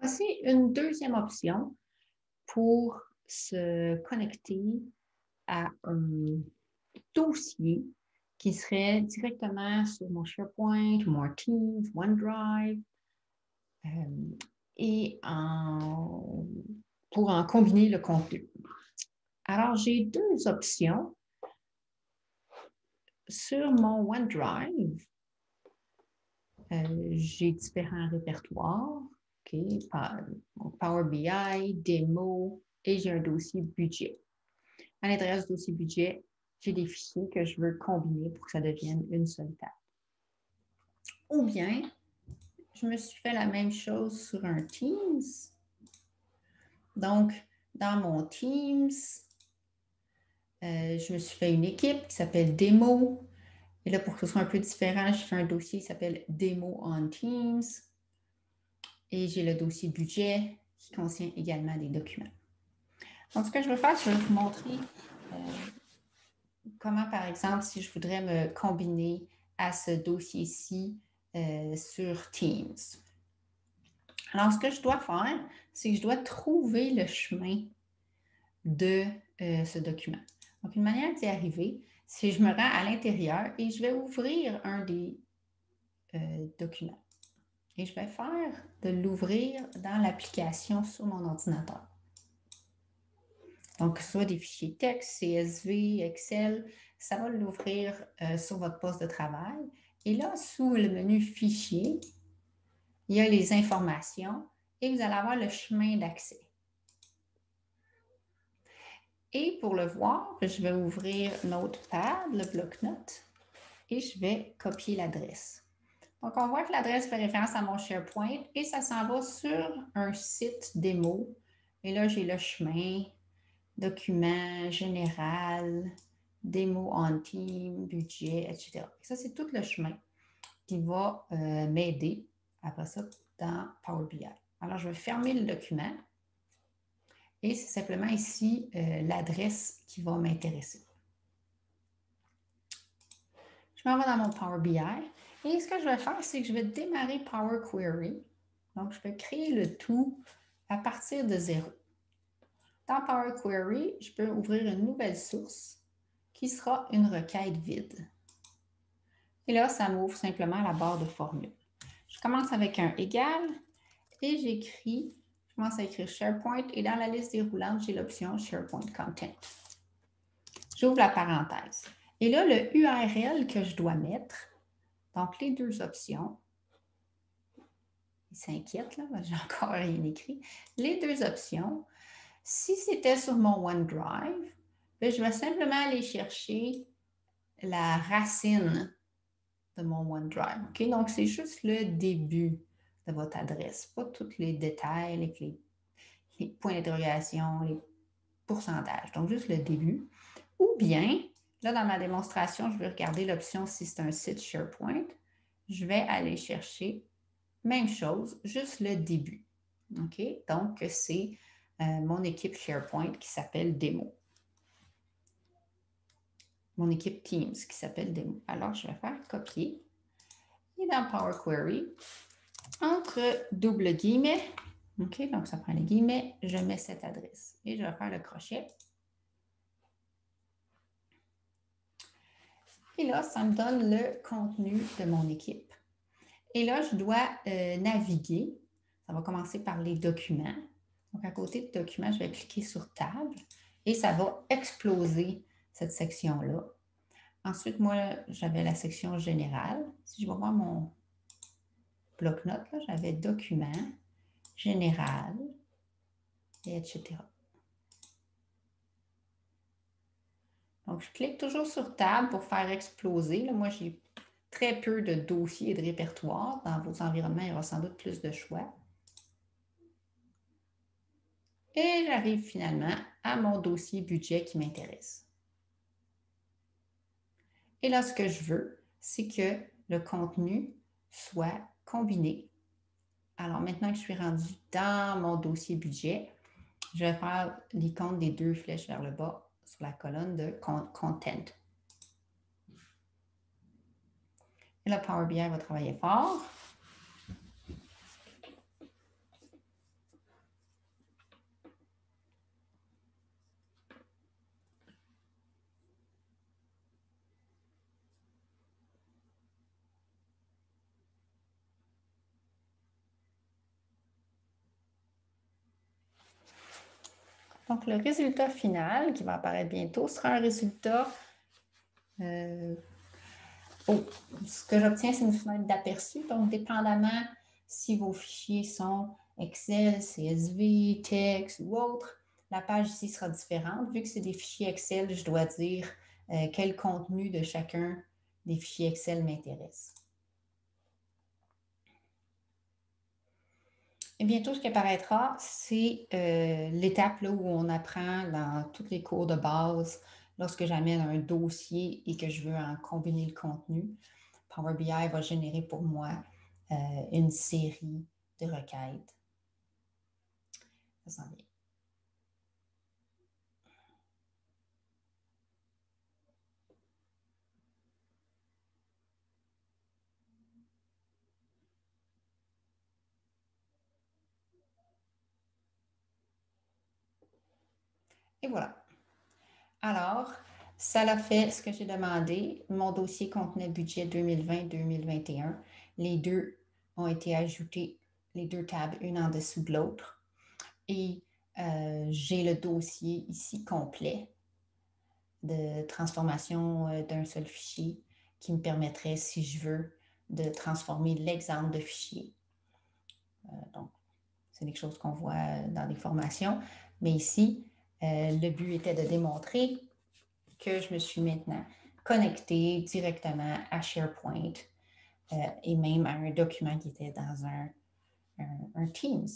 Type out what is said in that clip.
Voici une deuxième option pour se connecter à un dossier qui serait directement sur mon SharePoint, mon Teams, OneDrive, euh, et pour en combiner le contenu. Alors, j'ai deux options. Sur mon OneDrive, euh, j'ai différents répertoires. Power BI, démo, et j'ai un dossier budget. À l'intérieur du dossier budget, j'ai des fichiers que je veux combiner pour que ça devienne une seule table. Ou bien, je me suis fait la même chose sur un Teams. Donc, dans mon Teams, euh, je me suis fait une équipe qui s'appelle Démo. Et là, pour que ce soit un peu différent, j'ai fait un dossier qui s'appelle Démo on Teams. Et j'ai le dossier budget qui contient également des documents. Donc, ce que je vais faire, je vais vous montrer euh, comment, par exemple, si je voudrais me combiner à ce dossier-ci euh, sur Teams. Alors, ce que je dois faire, c'est que je dois trouver le chemin de euh, ce document. Donc, une manière d'y arriver, c'est que je me rends à l'intérieur et je vais ouvrir un des documents. Et je vais faire de l'ouvrir dans l'application sur mon ordinateur. Donc, soit des fichiers texte, CSV, Excel, ça va l'ouvrir euh, sur votre poste de travail. Et là, sous le menu Fichier, il y a les informations et vous allez avoir le chemin d'accès. Et pour le voir, je vais ouvrir Notepad, le bloc-notes, et je vais copier l'adresse. Donc, on voit que l'adresse fait référence à mon SharePoint et ça s'en va sur un site démo. Et là, j'ai le chemin, document général, démo en team, budget, etc. ça, c'est tout le chemin qui va euh, m'aider après ça dans Power BI. Alors, je vais fermer le document et c'est simplement ici euh, l'adresse qui va m'intéresser. Je m'en vais dans mon Power BI et ce que je vais faire, c'est que je vais démarrer Power Query. Donc, je vais créer le tout à partir de zéro. Dans Power Query, je peux ouvrir une nouvelle source qui sera une requête vide. Et là, ça m'ouvre simplement la barre de formule. Je commence avec un égal et j'écris, je commence à écrire SharePoint et dans la liste déroulante, j'ai l'option SharePoint Content. J'ouvre la parenthèse. Et là, le URL que je dois mettre, donc les deux options, il s'inquiète là, j'ai encore rien écrit. Les deux options, si c'était sur mon OneDrive, ben, je vais simplement aller chercher la racine de mon OneDrive. Donc, c'est juste le début de votre adresse, pas tous les détails, les, les points d'interrogation, les pourcentages. Donc, juste le début. Ou bien, là, dans ma démonstration, je vais regarder l'option si c'est un site SharePoint. Je vais aller chercher, même chose, juste le début. OK? Donc, c'est euh, mon équipe SharePoint qui s'appelle Démo. Mon équipe Teams qui s'appelle Démo. Alors, je vais faire copier. Et dans Power Query, entre double guillemets, OK, donc ça prend les guillemets, je mets cette adresse. Et je vais faire le crochet. Et là, ça me donne le contenu de mon équipe. Et là, je dois euh, naviguer. Ça va commencer par les documents. Donc, à côté de document, je vais cliquer sur Table et ça va exploser cette section-là. Ensuite, moi, j'avais la section générale. Si je vais voir mon bloc-notes, j'avais document, général, et etc. Donc, je clique toujours sur Table pour faire exploser. Moi, j'ai très peu de dossiers et de répertoires. Dans vos environnements, il y aura sans doute plus de choix. Et j'arrive finalement à mon dossier budget qui m'intéresse. Et là, ce que je veux, c'est que le contenu soit combiné. Alors maintenant que je suis rendu dans mon dossier budget, je vais faire l'icône des deux flèches vers le bas sur la colonne de Content. Et là, Power BI va travailler fort. Donc, le résultat final qui va apparaître bientôt sera un résultat. Euh, oh, ce que j'obtiens, c'est une fenêtre d'aperçu. Donc, dépendamment si vos fichiers sont Excel, CSV, texte ou autre, la page ici sera différente. Vu que c'est des fichiers Excel, je dois dire euh, quel contenu de chacun des fichiers Excel m'intéresse. Et bientôt, ce qui apparaîtra, c'est euh, l'étape où on apprend dans tous les cours de base, lorsque j'amène un dossier et que je veux en combiner le contenu, Power BI va générer pour moi euh, une série de requêtes. Ça s'en vient. Et voilà. Alors, ça l'a fait ce que j'ai demandé. Mon dossier contenait budget 2020-2021. Les deux ont été ajoutés, les deux tables, une en dessous de l'autre. Et euh, j'ai le dossier ici complet de transformation euh, d'un seul fichier qui me permettrait, si je veux, de transformer l'exemple de fichier. Euh, donc, c'est des choses qu'on voit dans les formations. Mais ici, euh, le but était de démontrer que je me suis maintenant connectée directement à SharePoint euh, et même à un document qui était dans un, Teams.